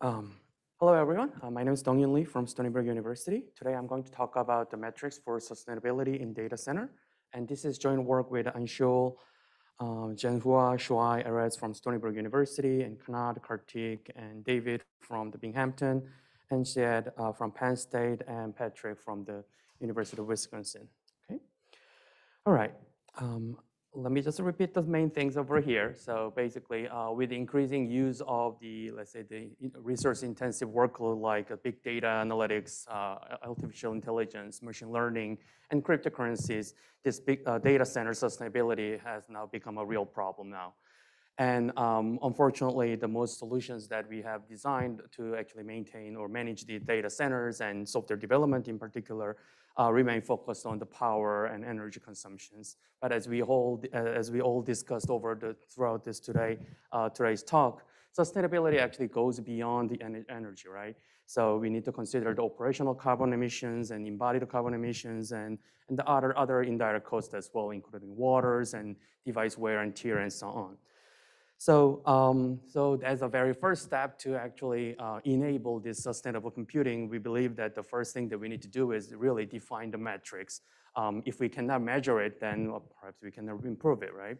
Um, hello, everyone. Uh, my name is Dongyoon Lee from Stony Brook University. Today, I'm going to talk about the metrics for sustainability in data center. And this is joint work with Anshul, um, Zhenhua, Shuai, Erez from Stony Brook University, and Kanad, Kartik, and David from the Binghamton, and Shad uh, from Penn State, and Patrick from the University of Wisconsin. Okay. All right. Um, let me just repeat the main things over here. So basically, uh, with increasing use of the, let's say, the resource-intensive workload like uh, big data analytics, uh, artificial intelligence, machine learning, and cryptocurrencies, this big uh, data center sustainability has now become a real problem now. And um, unfortunately, the most solutions that we have designed to actually maintain or manage the data centers and software development in particular remain focused on the power and energy consumptions. But as we all, uh, as we all discussed over the, throughout this today, uh, today's talk, sustainability actually goes beyond the energy, right? So we need to consider the operational carbon emissions and embodied carbon emissions and, and the other, other indirect costs as well, including waters and device wear and tear and so on. So, um, so as a very first step to actually uh, enable this sustainable computing, we believe that the first thing that we need to do is really define the metrics. Um, if we cannot measure it, then perhaps we can improve it, right?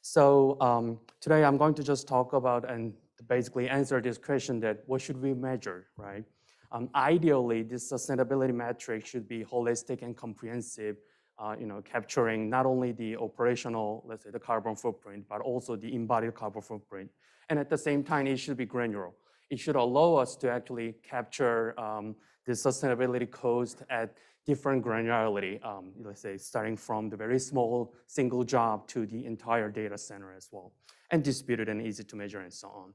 So um, today I'm going to just talk about and basically answer this question that what should we measure, right? Um, ideally, this sustainability metric should be holistic and comprehensive uh, you know, capturing not only the operational, let's say the carbon footprint, but also the embodied carbon footprint. And at the same time, it should be granular. It should allow us to actually capture um, the sustainability cost at different granularity, um, let's say starting from the very small single job to the entire data center as well, and distributed and easy to measure and so on.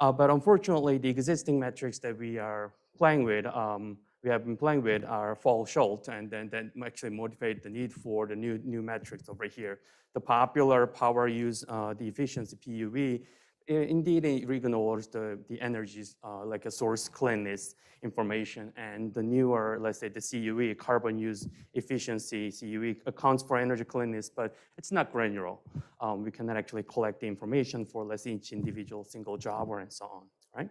Uh, but unfortunately, the existing metrics that we are playing with um, we have been playing with are fall short, and then that actually motivate the need for the new, new metrics over here. The popular power use, uh, the efficiency PUE, indeed it ignores the, the energies uh, like a source cleanness information and the newer, let's say the CUE, carbon use efficiency, CUE accounts for energy cleanness, but it's not granular. Um, we cannot actually collect the information for let's say each individual single job or and so on, right?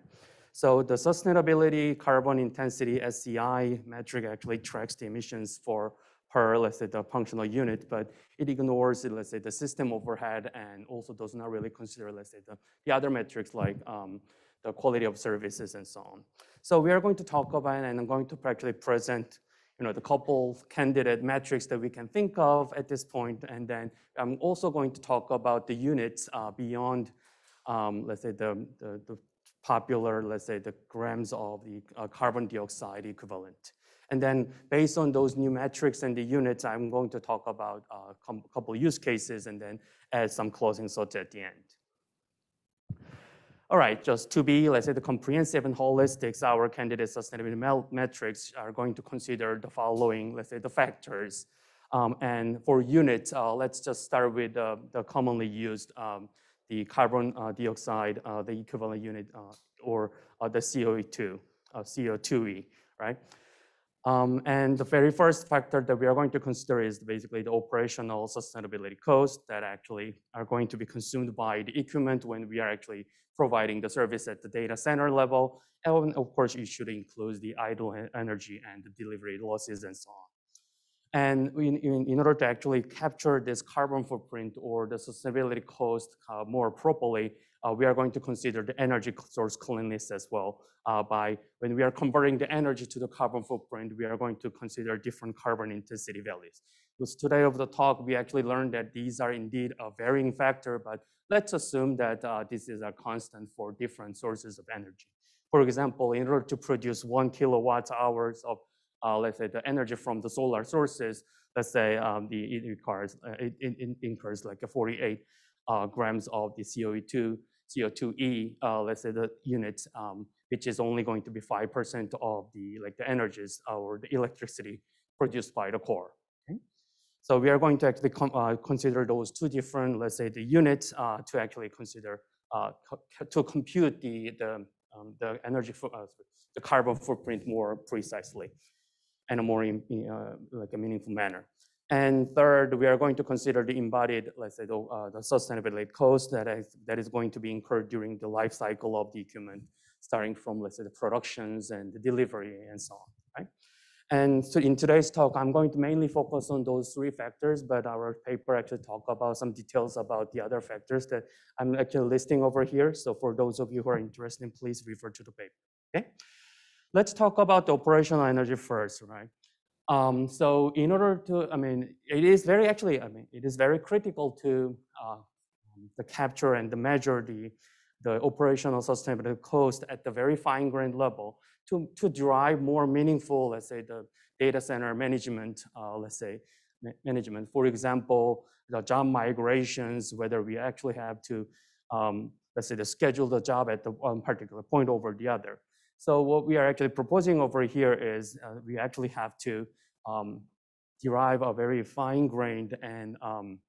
So the sustainability carbon intensity SCI metric actually tracks the emissions for per, let's say, the functional unit, but it ignores, let's say, the system overhead and also does not really consider, let's say, the, the other metrics like um, the quality of services and so on. So we are going to talk about, and I'm going to actually present you know, the couple candidate metrics that we can think of at this point, and then I'm also going to talk about the units uh, beyond, um, let's say, the, the, the popular, let's say, the grams of the uh, carbon dioxide equivalent. And then based on those new metrics and the units, I'm going to talk about a uh, couple use cases and then add some closing thoughts at the end. All right, just to be, let's say, the comprehensive and holistic, our candidate sustainability metrics are going to consider the following, let's say, the factors. Um, and for units, uh, let's just start with uh, the commonly used um, the carbon uh, dioxide, uh, the equivalent unit, uh, or the CO2, CO2e, right? Um, and the very first factor that we are going to consider is basically the operational sustainability costs that actually are going to be consumed by the equipment when we are actually providing the service at the data center level. And of course, it should include the idle energy and the delivery losses and so on. And in, in, in, order to actually capture this carbon footprint or the sustainability cost uh, more properly, uh, we are going to consider the energy source cleanliness as well. Uh, by when we are converting the energy to the carbon footprint, we are going to consider different carbon intensity values. Because today of the talk, we actually learned that these are indeed a varying factor, but let's assume that uh, this is a constant for different sources of energy. For example, in order to produce one kilowatt hours of uh, let's say, the energy from the solar sources, let's say um, the, it requires, uh, it, it, incurs like a 48 uh, grams of the CO2, CO2e, uh, let's say the units, um, which is only going to be 5% of the, like the energies or the electricity produced by the coal. Okay? So we are going to actually uh, consider those two different, let's say the units uh, to actually consider, co to compute the, the, um, the energy, for the carbon footprint more precisely and a more in, uh, like a meaningful manner. And third, we are going to consider the embodied, let's say, the, uh, the sustainability cost that is, that is going to be incurred during the life cycle of the equipment, starting from, let's say, the productions and the delivery and so on, right? And so in today's talk, I'm going to mainly focus on those three factors, but our paper actually talk about some details about the other factors that I'm actually listing over here. So for those of you who are interested, please refer to the paper, okay? Let's talk about the operational energy first, right? Um, so in order to, I mean, it is very actually, I mean, it is very critical to uh, the capture and the measure the, the operational sustainability cost at the very fine grained level to, to drive more meaningful, let's say, the data center management, uh, let's say, ma management. For example, the job migrations, whether we actually have to, um, let's say, to schedule the job at the one particular point over the other. So what we are actually proposing over here is uh, we actually have to um, derive a very fine-grained and um,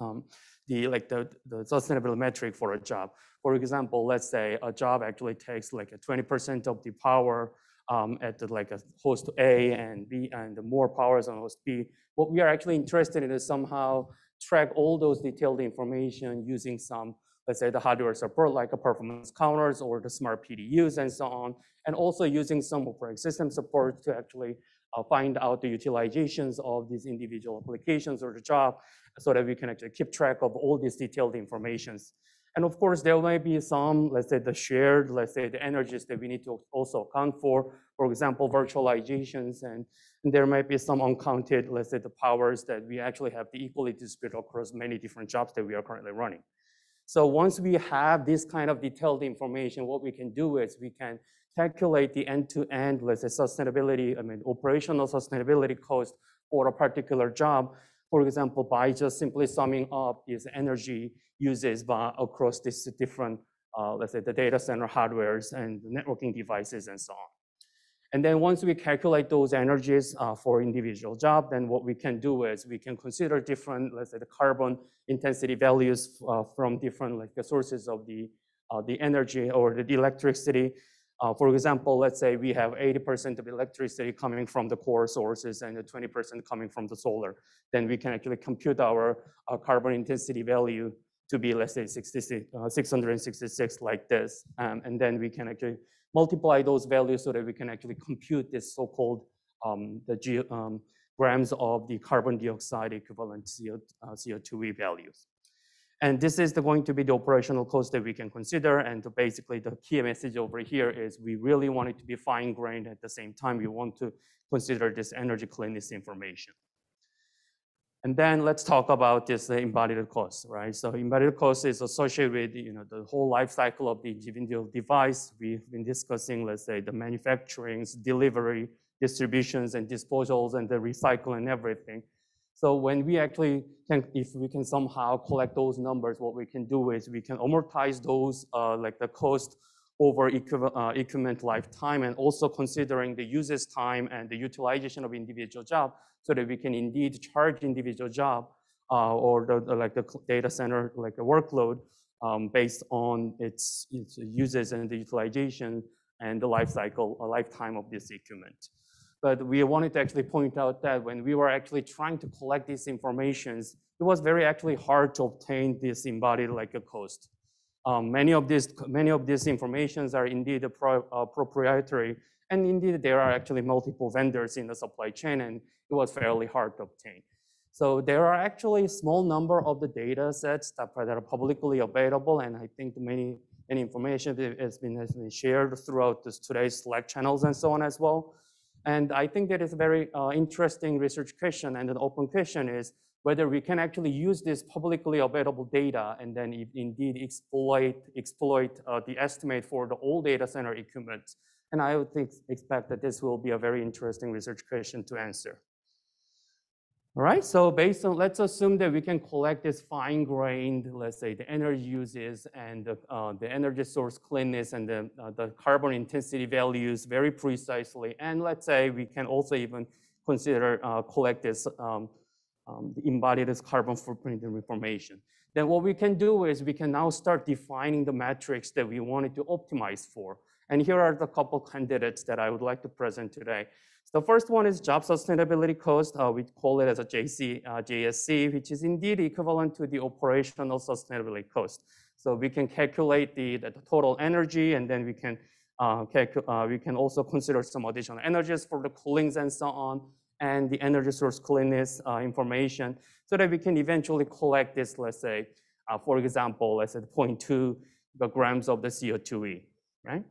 um, the like the, the sustainability metric for a job. For example, let's say a job actually takes like a 20% of the power um, at the, like a host A and B and the more powers on host B. What we are actually interested in is somehow track all those detailed information using some, let's say the hardware support like performance counters or the smart PDUs and so on, and also using some operating system support to actually uh, find out the utilizations of these individual applications or the job so that we can actually keep track of all these detailed informations. And of course, there may be some, let's say the shared, let's say the energies that we need to also account for, for example, virtualizations, and, and there might be some uncounted, let's say the powers that we actually have the equally distributed across many different jobs that we are currently running. So once we have this kind of detailed information, what we can do is we can calculate the end-to-end, let's say sustainability, I mean, operational sustainability cost for a particular job for example, by just simply summing up these energy uses by, across these different, uh, let's say the data center hardwares and networking devices and so on. And then once we calculate those energies uh, for individual job, then what we can do is we can consider different, let's say the carbon intensity values uh, from different like the sources of the, uh, the energy or the electricity uh, for example, let's say we have 80% of electricity coming from the coal sources and 20% coming from the solar. Then we can actually compute our, our uh, carbon intensity value to be, let's say, 66, uh, 666 like this. Um, and then we can actually multiply those values so that we can actually compute this so-called um, the um, grams of the carbon dioxide equivalent CO, uh, CO2e values. And this is the, going to be the operational cost that we can consider. And basically the key message over here is we really want it to be fine grained at the same time. We want to consider this energy cleanness information. And then let's talk about this embodied cost, right? So embodied cost is associated with you know, the whole life cycle of the individual device. We've been discussing, let's say, the manufacturing, delivery, distributions, and disposals, and the recycle and everything. So when we actually can, if we can somehow collect those numbers, what we can do is we can amortize those, uh, like the cost over uh, equipment lifetime and also considering the user's time and the utilization of individual job so that we can indeed charge individual job uh, or the, like the data center, like the workload um, based on its, its uses and the utilization and the life cycle, a lifetime of this equipment. But we wanted to actually point out that when we were actually trying to collect these informations, it was very actually hard to obtain this embodied like a cost. Um, many of these many of these informations are indeed pro, uh, proprietary, and indeed there are actually multiple vendors in the supply chain, and it was fairly hard to obtain. So there are actually a small number of the data sets that, are publicly available, and I think many any information has been, has been shared throughout this, today's Slack channels and so on as well. And I think that is a very uh, interesting research question and an open question is whether we can actually use this publicly available data and then indeed exploit, exploit uh, the estimate for the old data center equipment. And I would think, expect that this will be a very interesting research question to answer. All right, so based on, let's assume that we can collect this fine-grained, let's say the energy uses and the, uh, the energy source cleanness and the, uh, the carbon intensity values very precisely. And let's say we can also even consider uh, collect this um, um, embodied as carbon footprint and information. Then what we can do is we can now start defining the metrics that we wanted to optimize for. And here are the couple candidates that I would like to present today. The first one is job sustainability cost. Uh, we call it as a JC, uh, JSC, which is indeed equivalent to the operational sustainability cost. So we can calculate the, the total energy, and then we can uh, uh, we can also consider some additional energies for the coolings and so on, and the energy source cleanness uh, information, so that we can eventually collect this, let's say, uh, for example, let's say 0.2 grams of the CO2e, right?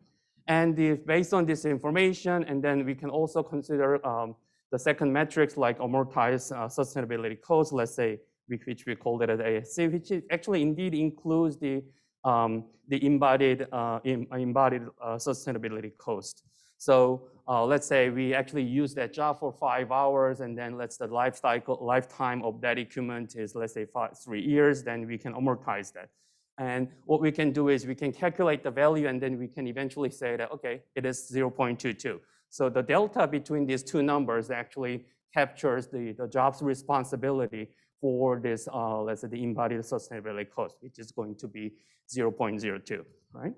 And the, based on this information, and then we can also consider um, the second metrics like amortized uh, sustainability cost, let's say, which we call it as ASC, which actually indeed includes the um, the embodied, uh, embodied uh, sustainability cost. So uh, let's say we actually use that job for five hours, and then let's the life cycle, lifetime of that equipment is let's say five, three years, then we can amortize that. And what we can do is we can calculate the value, and then we can eventually say that, okay, it is 0.22. So the delta between these two numbers actually captures the, the job's responsibility for this, uh, let's say the embodied sustainability cost, which is going to be 0.02, right?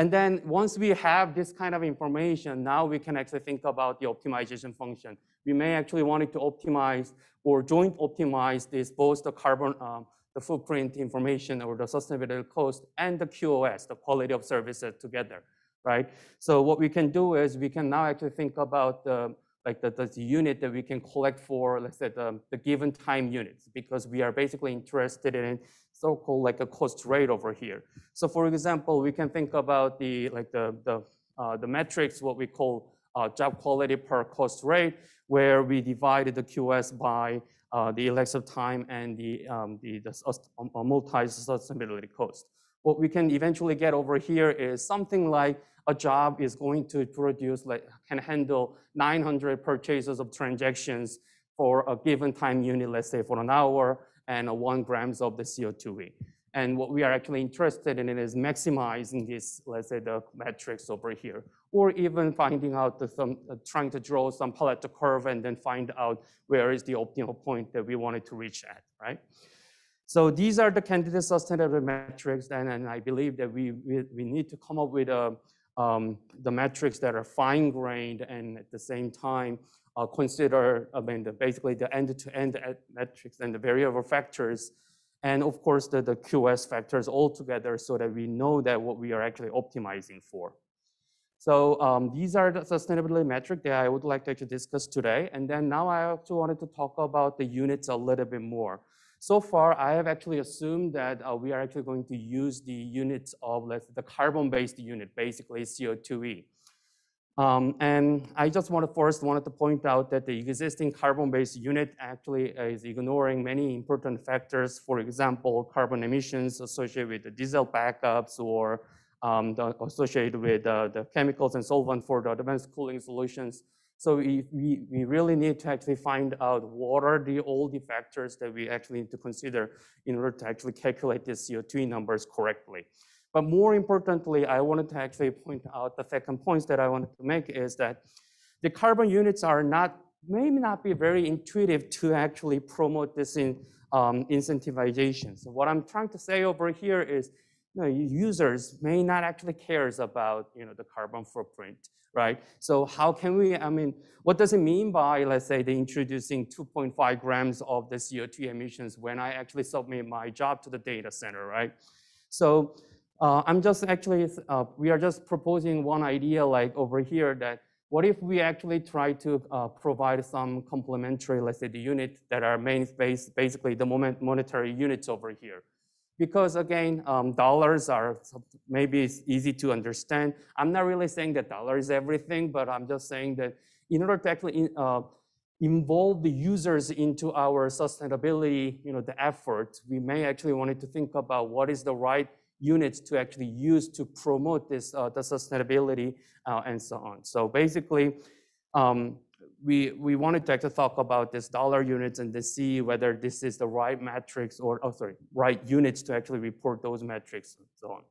And then once we have this kind of information, now we can actually think about the optimization function. We may actually want it to optimize or joint optimize this, both the carbon, um, the footprint information or the sustainability cost and the QoS, the quality of services together, right? So what we can do is we can now actually think about the like the, the unit that we can collect for, let's say, the, the given time units, because we are basically interested in so-called like a cost rate over here. So for example, we can think about the, like the, the, uh, the metrics, what we call uh, job quality per cost rate, where we divided the QS by uh, the elapsed time and the, um, the, the multi-sustainability cost. What we can eventually get over here is something like a job is going to produce, like, can handle 900 purchases of transactions for a given time unit, let's say for an hour, and one grams of the CO2e. And what we are actually interested in is maximizing this, let's say the metrics over here, or even finding out the, some, uh, trying to draw some Pareto curve and then find out where is the optimal point that we wanted to reach at, right? So these are the candidate sustainability metrics, and, and I believe that we, we, we need to come up with a, um, the metrics that are fine-grained and at the same time uh, consider, I mean, the, basically the end-to-end -end metrics and the variable factors, and of course the, the QoS factors all together so that we know that what we are actually optimizing for. So um, these are the sustainability metrics that I would like to actually discuss today. And then now I also wanted to talk about the units a little bit more. So far, I have actually assumed that uh, we are actually going to use the units of let's the carbon-based unit, basically CO2e. Um, and I just want to first wanted to point out that the existing carbon-based unit actually is ignoring many important factors. For example, carbon emissions associated with the diesel backups or um, the, associated with uh, the chemicals and solvent for the advanced cooling solutions. So we, we, we really need to actually find out what are the all the factors that we actually need to consider in order to actually calculate the CO2 numbers correctly. But more importantly, I wanted to actually point out the second point that I wanted to make is that the carbon units are not, may not be very intuitive to actually promote this in um, incentivization. So what I'm trying to say over here is you know, users may not actually cares about you know, the carbon footprint right? So how can we, I mean, what does it mean by, let's say, the introducing 2.5 grams of the CO2 emissions when I actually submit my job to the data center, right? So uh, I'm just actually, uh, we are just proposing one idea like over here that what if we actually try to uh, provide some complementary, let's say the unit that are main based, basically the moment monetary units over here because again, um, dollars are maybe it's easy to understand. I'm not really saying that dollar is everything, but I'm just saying that in order to actually uh, involve the users into our sustainability, you know, the effort, we may actually want to think about what is the right units to actually use to promote this, uh, the sustainability uh, and so on. So basically, um, we, we wanted to actually talk about this dollar units and to see whether this is the right metrics or, oh, sorry, right units to actually report those metrics and so on.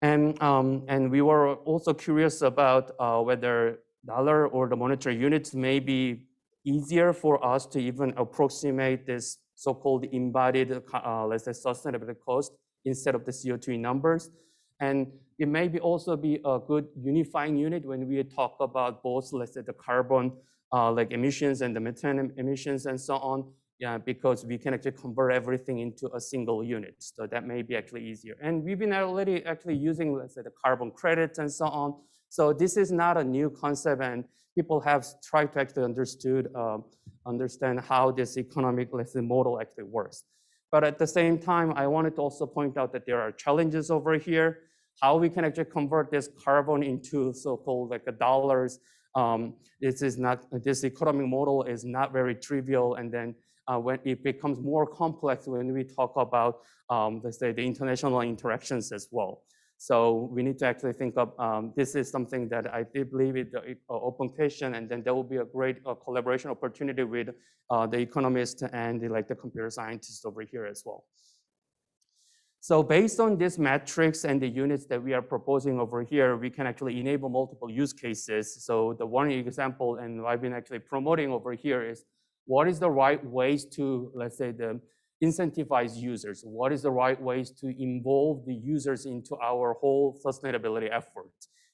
And, um, and we were also curious about uh, whether dollar or the monetary units may be easier for us to even approximate this so-called embodied, uh, let's say, sustainability cost instead of the CO2 numbers. And it may be also be a good unifying unit when we talk about both, let's say, the carbon uh, like emissions and the methane emissions and so on. yeah, because we can actually convert everything into a single unit. So that may be actually easier. And we've been already actually using, let's say, the carbon credits and so on. So this is not a new concept, and people have tried to actually understood, um, understand how this economic, let's say, model actually works. But at the same time, I wanted to also point out that there are challenges over here, how we can actually convert this carbon into so-called like dollars. Um, this is not, this economic model is not very trivial. And then uh, when it becomes more complex when we talk about, um, let's say, the international interactions as well. So we need to actually think of, um, this is something that I did believe is the uh, open question, and then there will be a great uh, collaboration opportunity with uh, the economists and the, like the computer scientists over here as well. So based on this metrics and the units that we are proposing over here, we can actually enable multiple use cases. So the one example, and I've been actually promoting over here is what is the right ways to, let's say, the incentivize users? What is the right ways to involve the users into our whole sustainability effort?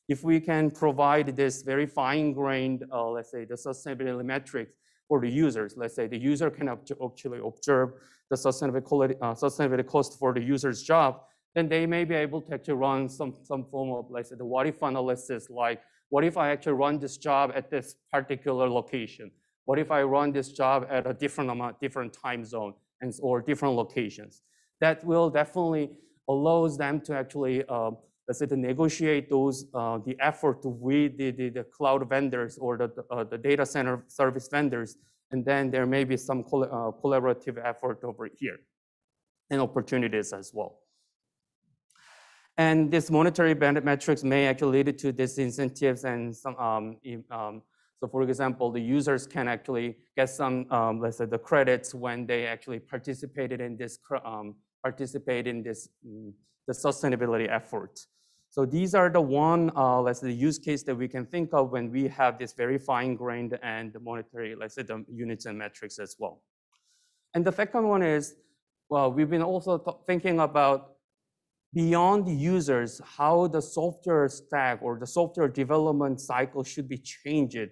If we can provide this very fine-grained, uh, let's say, the sustainability metrics for the users, let's say the user can actually observe the sustainability, uh, sustainability cost for the user's job, then they may be able to actually run some, some form of, let's say, the what if analysis, like, what if I actually run this job at this particular location? What if I run this job at a different amount, different time zone? and or different locations. That will definitely allows them to actually, uh, let's say, to negotiate those uh, the effort to with the, the, the, cloud vendors or the, uh, the data center service vendors, and then there may be some uh, collaborative effort over here and opportunities as well. And this monetary metrics may actually lead to disincentives and some um, um, so for example, the users can actually get some, um, let's say the credits when they actually participated in this, um, participate in this, um, the sustainability effort. So these are the one, uh, let's say the use case that we can think of when we have this very fine-grained and monetary, let's say the units and metrics as well. And the second one is, well, we've been also thinking about beyond the users, how the software stack or the software development cycle should be changed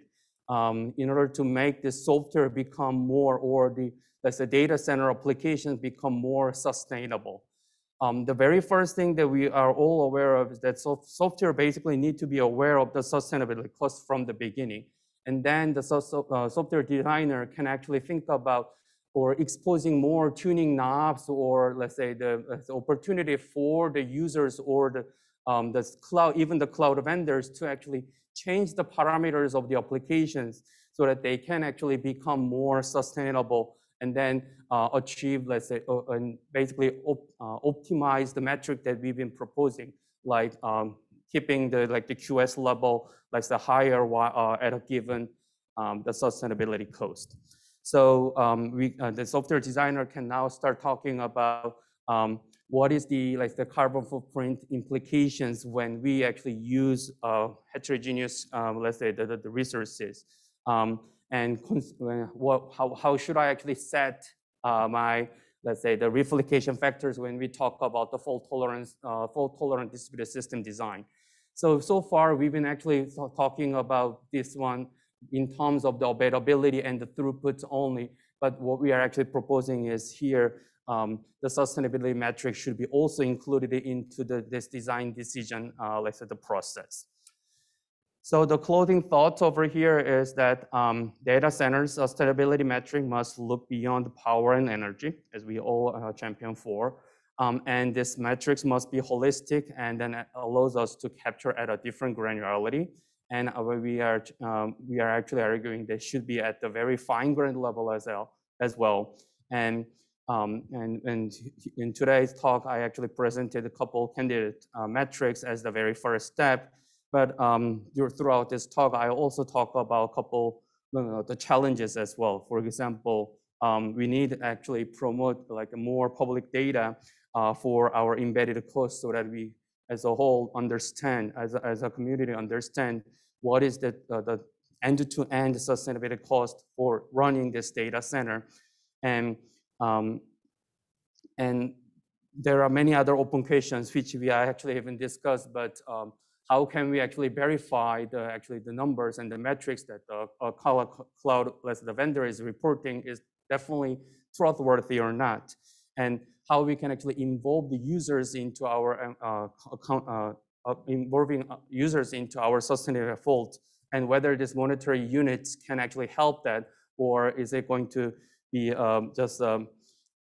um, in order to make the software become more, or the, let's say, data center applications become more sustainable. Um, the very first thing that we are all aware of is that so software basically need to be aware of the sustainability cost from the beginning. And then the uh, software designer can actually think about or exposing more tuning knobs or let's say the, uh, the opportunity for the users or the, um, the cloud, even the cloud vendors to actually change the parameters of the applications so that they can actually become more sustainable and then uh, achieve, let's say, uh, and basically op uh, optimize the metric that we've been proposing, like um, keeping the like the QS level, like the higher uh, at a given um, the sustainability cost. So um, we, uh, the software designer can now start talking about um, what is the like the carbon footprint implications when we actually use uh, heterogeneous, um, let's say, the, the, resources, um, and what, how, how should I actually set uh, my, let's say, the replication factors when we talk about the fault tolerance, uh, fault tolerant distributed system design. So, so far we've been actually talking about this one in terms of the availability and the throughput only, but what we are actually proposing is here um, the sustainability metric should be also included into the, this design decision, uh, let's say the process. So the closing thoughts over here is that um, data centers sustainability metric must look beyond power and energy, as we all uh, champion for. Um, and this metrics must be holistic and then allows us to capture at a different granularity. And uh, we are, um, we are actually arguing they should be at the very fine grained level as well. As well. And um, and, and, in today's talk, I actually presented a couple candidate uh, metrics as the very first step. But um, throughout this talk, I also talk about a couple you know, the challenges as well. For example, um, we need to actually promote like more public data uh, for our embedded costs so that we as a whole understand, as a, as a community understand what is the, uh, the end-to-end -end sustainability cost for running this data center. And um, and there are many other open questions which we actually haven't discussed, but um, how can we actually verify the actually the numbers and the metrics that the uh, cloud, cloud the vendor is reporting is definitely trustworthy or not, and how we can actually involve the users into our um, uh, account, uh, uh, involving uh, users into our sustainable effort, and whether these monetary units can actually help that, or is it going to be um, just um,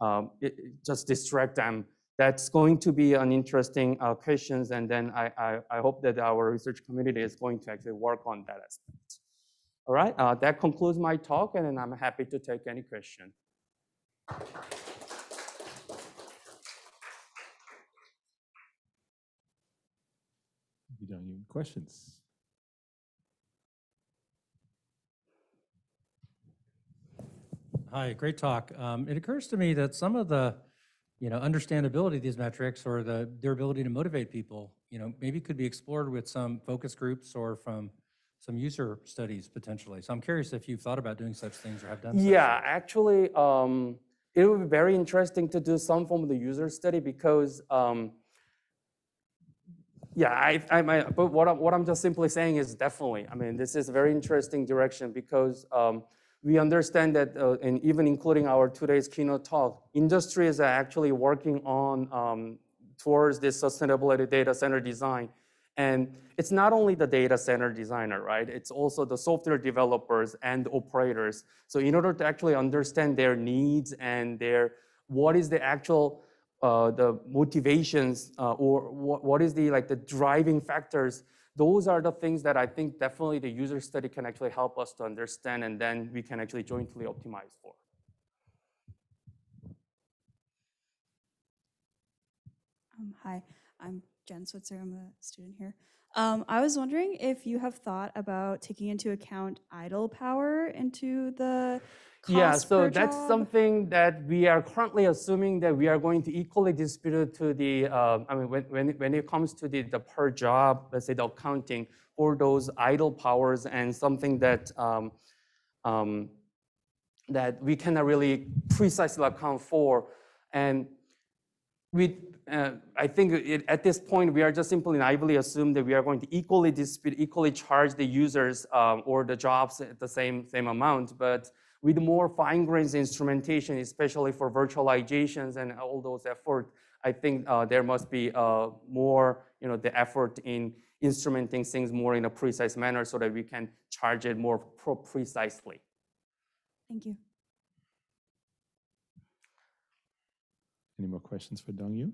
um, it just distract them? That's going to be an interesting uh, questions, and then I, I, I hope that our research community is going to actually work on that aspect. All right, uh, that concludes my talk, and then I'm happy to take any question. You don't even questions. Hi, great talk. Um, It occurs to me that some of the, you know, understandability of these metrics or the, their ability to motivate people, you know, maybe could be explored with some focus groups or from some user studies potentially. So I'm curious if you've thought about doing such things or have done Yeah, actually, um, it would be very interesting to do some form of the user study because, um, yeah, I, I, my, but what I'm, what I'm just simply saying is definitely, I mean, this is a very interesting direction because um, we understand that, uh, and even including our today's keynote talk, industries are actually working on um, towards this sustainability data center design. And it's not only the data center designer, right? It's also the software developers and operators. So in order to actually understand their needs and their what is the actual uh, the motivations uh, or what, what is the like the driving factors, those are the things that I think definitely the user study can actually help us to understand, and then we can actually jointly optimize for. Um, hi, I'm Jen Switzer. I'm a student here. Um, I was wondering if you have thought about taking into account idle power into the Yeah, so that's job? something that we are currently assuming that we are going to equally distribute to the, uh, I mean, when, when, it- when it comes to the, the per job, let's say the accounting for those idle powers and something that, um, um, that we cannot really precisely account for. And we, uh, I think it, at this point, we are just simply naively assume that we are going to equally distribute, equally charge the users um, or the jobs at the same, same amount. But with more fine-grained instrumentation, especially for virtualizations and all those efforts, I think uh, there must be uh, more, you know, the effort in instrumenting things more in a precise manner so that we can charge it more pro- precisely. Thank you. Any more questions for Dongyoon?